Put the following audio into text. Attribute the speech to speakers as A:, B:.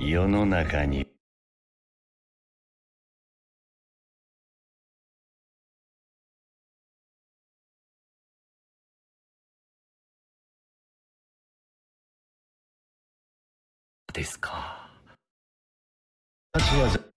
A: 世の中にですか。私は